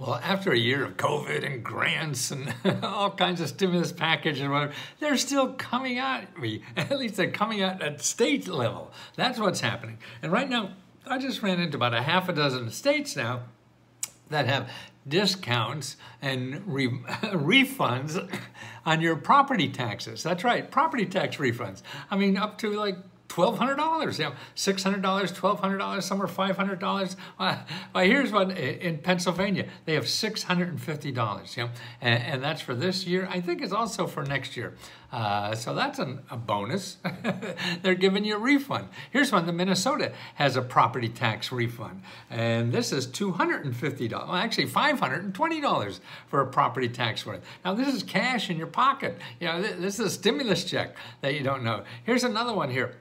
Well, after a year of COVID and grants and all kinds of stimulus packages and whatever, they're still coming at me. At least they're coming out at state level. That's what's happening. And right now, I just ran into about a half a dozen states now that have discounts and re refunds on your property taxes. That's right, property tax refunds. I mean, up to like $1,200, you know, $600, $1,200, some are $500. Well, here's one in Pennsylvania. They have $650, you know, and, and that's for this year. I think it's also for next year. Uh, so that's an, a bonus. They're giving you a refund. Here's one. The Minnesota has a property tax refund. And this is $250, well, actually $520 for a property tax refund. Now this is cash in your pocket. You know, this is a stimulus check that you don't know. Here's another one here.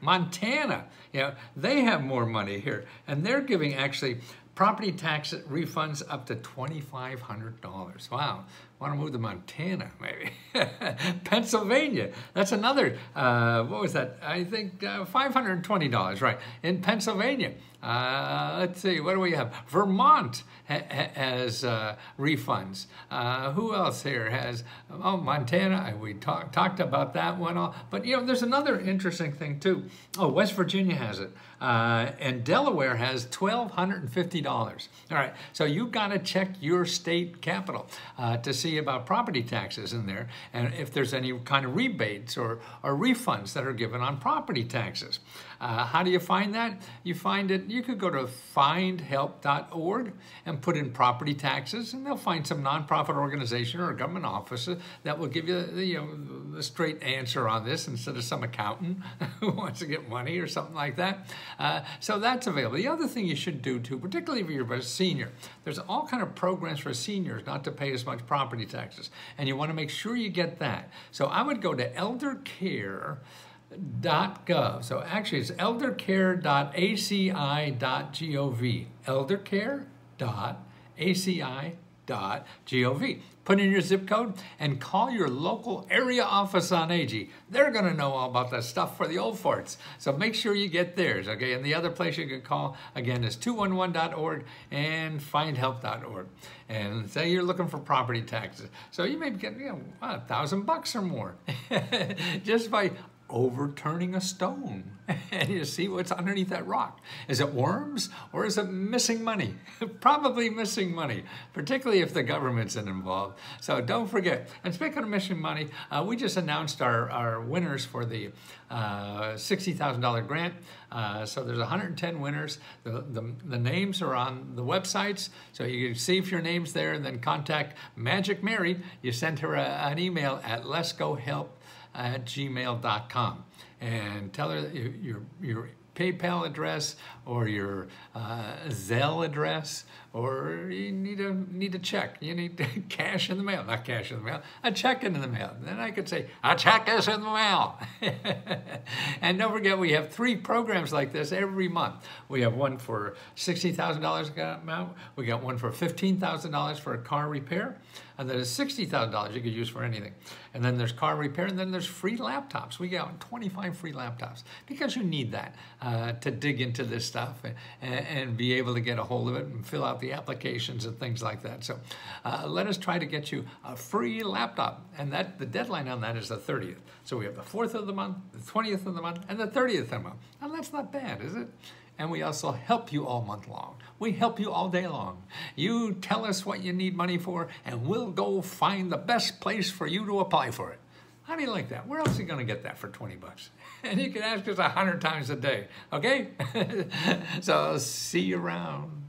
You know, they have more money here. And they're giving actually property tax refunds up to $2,500. Wow. Want to move to Montana, maybe. Pennsylvania, that's another, uh, what was that? I think uh, $520, right. In Pennsylvania, uh, let's see, what do we have? Vermont ha has uh, refunds. Uh, who else here has, oh, Montana, we talk, talked about that one. All, but, you know, there's another interesting thing, too. Oh, West Virginia has it. Uh, and Delaware has $1,250. All right, so you've got to check your state capital to see see about property taxes in there and if there's any kind of rebates or, or refunds that are given on property taxes. Uh, how do you find that? You find it, you could go to findhelp.org and put in property taxes, and they'll find some nonprofit organization or government office that will give you the, you know, the straight answer on this instead of some accountant who wants to get money or something like that. Uh, so that's available. The other thing you should do too, particularly if you're a senior, there's all kind of programs for seniors not to pay as much property taxes, and you want to make sure you get that. So I would go to eldercare.gov. So actually it's eldercare.acl.gov. eldercare.acl.gov. Put in your zip code and call your local area office on AG. They're going to know all about that stuff for the old forts. So make sure you get theirs, okay? And the other place you can call, again, is 211.org and findhelp.org. And say you're looking for property taxes. So you may be getting, you know, a thousand bucks or more just by overturning a stone and you see what's underneath that rock. Is it worms or is it missing money? Probably missing money, particularly if the government's involved. So don't forget. And speaking of missing money, uh, we just announced our, our winners for the uh, $60,000 grant. Uh, so there's 110 winners. The, the, the, names are on the websites. So you can see if your name's there and then contact Magic Mary. You send her a, an email at leskohelp at gmail.com and tell her your, your PayPal address or your uh, Zelle address, or you need a need a check. You need cash in the mail, not cash in the mail, a check in the mail. Then I could say a check is in the mail. and don't forget, we have three programs like this every month. We have one for sixty thousand dollars amount. We got one for fifteen thousand dollars for a car repair, and then sixty thousand dollars you could use for anything. And then there's car repair, and then there's free laptops. We got twenty five free laptops because you need that. Uh, uh, to dig into this stuff and, and, be able to get a hold of it and fill out the applications and things like that. So uh, let us try to get you a free laptop. And that the deadline on that is the 30th. So we have the 4th of the month, the 20th of the month, and the 30th of the month. And that's not bad, is it? And we also help you all month long. We help you all day long. You tell us what you need money for, and we'll go find the best place for you to apply for it. How do you like that? Where else are you going to get that for 20 bucks? And you can ask us a hundred times a day, okay? so see you around.